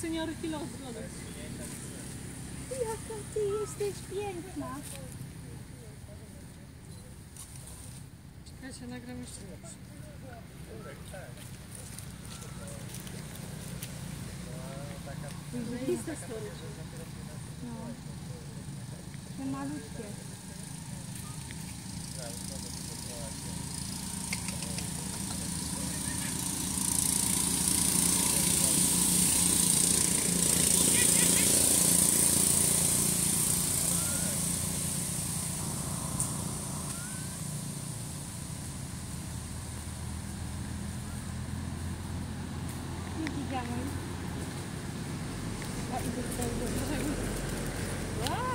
Seniorki lodów. Jaka ty jesteś piękna. Czekajcie, nagram jeszcze lepszy. Lista story. No. Te malutkie. Wow.